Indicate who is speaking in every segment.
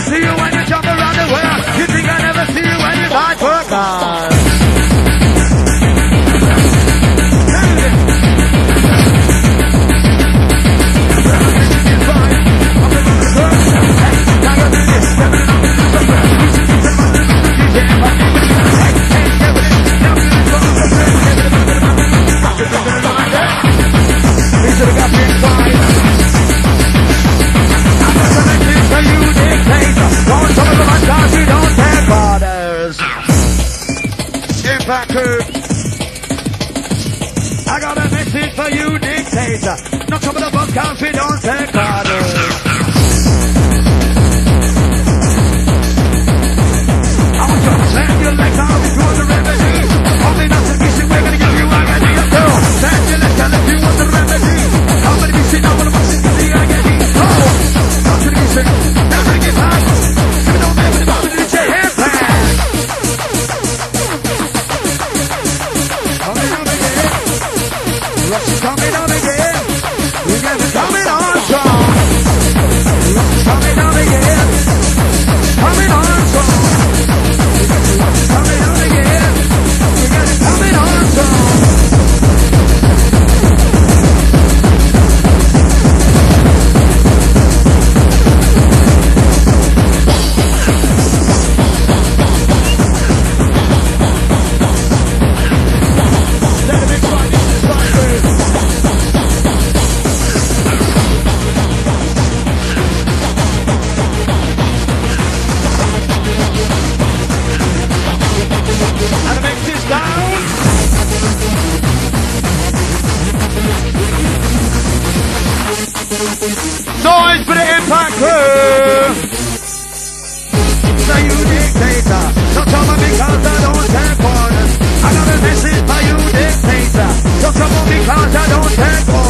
Speaker 1: see you when Some So you don't trouble me cause I don't take got a don't trouble me cause I don't take orders.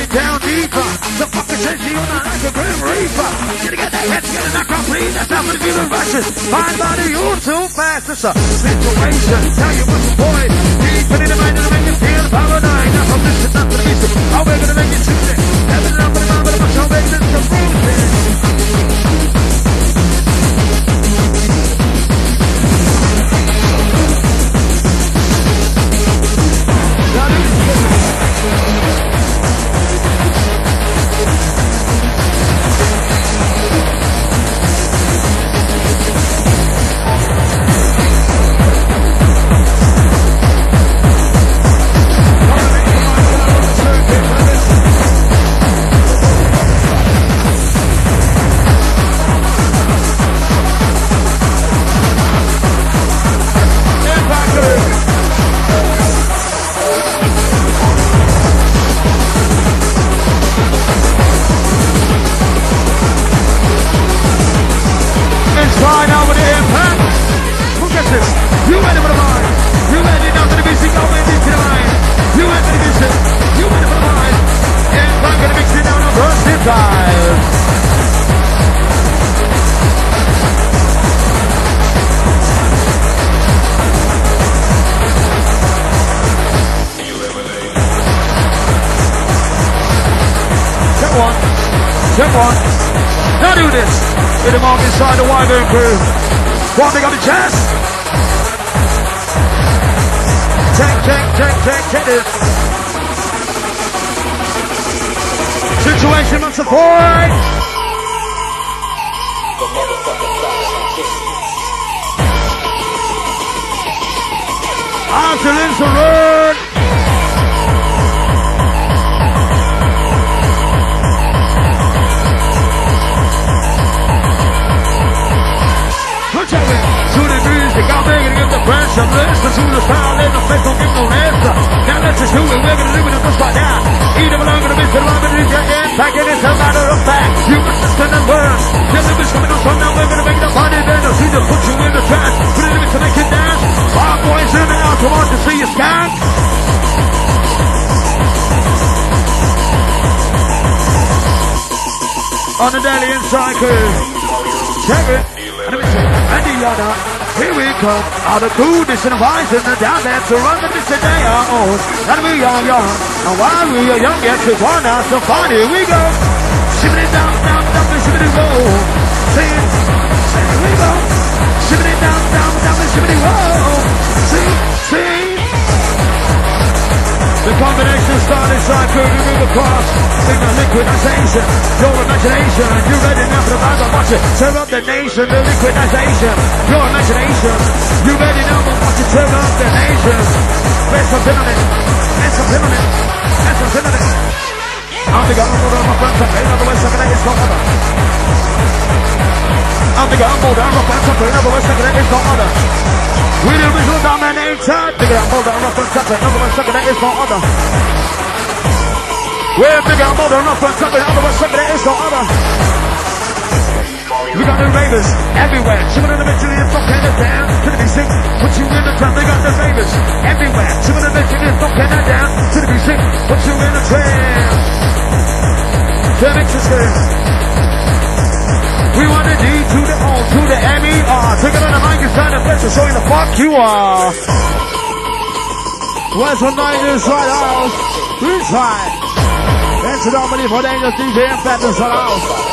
Speaker 1: me down deeper. The fucker says you're not like a grim reaper. Gonna get that head, get a knock off, please. That's gonna be the rushes. Fine body, you're too fast. It's a situation. Tell you what's the point. Deep in the mind, it'll make you feel paradigm. Now from this to not to the beast. How oh, we're gonna make you choose it. Heaven in the mind, but I'm so big, it's the bruising. Come on. Now do this. Hit him off inside the Wyvern crew. One big on the chest. Check, check, check, check, check it. Situation on support. Ambulance road. To the sound, let the no answer. Now let's just do it, we're gonna live in a spot now. Eat them along, gonna miss it, along, gonna your end. Back it, it's a matter of fact. You persistent and burn. Your limit's coming on, so now we're gonna make the party better. See just put you in the trash. Put it in to make it dance. Five boys in the house, come on to see you stand. On the daily inside crew. Check it. And let Here we come. All the goodness and wise and the down there to run the mission they are old. And we are young. And while we are young, yes, we want us to find here we go. Shimming it down, down, down, and shimming it roll. Sing it. Here we go. Shimming it down, down, down, and shimming it roll. Sing. Started cycle, you move across. Signal liquidization, your imagination. You ready now for the vibe? Watch it. Tear up the nation, the liquidization. Your imagination. You ready now for watch it. Tear up the nation. There's something on it. There's something on it. There's something on it. I'm the my front, I'm the some other. I'm the gumbo down my front, I'm the some other. We the original dominator. The gumbo down my front, I'm the gonna get some other. We're the gumbo down my front, I'm paying the west, I'm gonna get some other. We got the ravers everywhere. Shimming in the middle, it's not kind of down. To the music, put you in the trap. We got the ravers everywhere. Shimming in the middle, it's not kind of down. To the music, put you in the trap. The mix is. We want the D to the O to the M E R. Take it on the mic inside the place to show you the fuck you are. West one night inside house. We try. That's the normally for the angels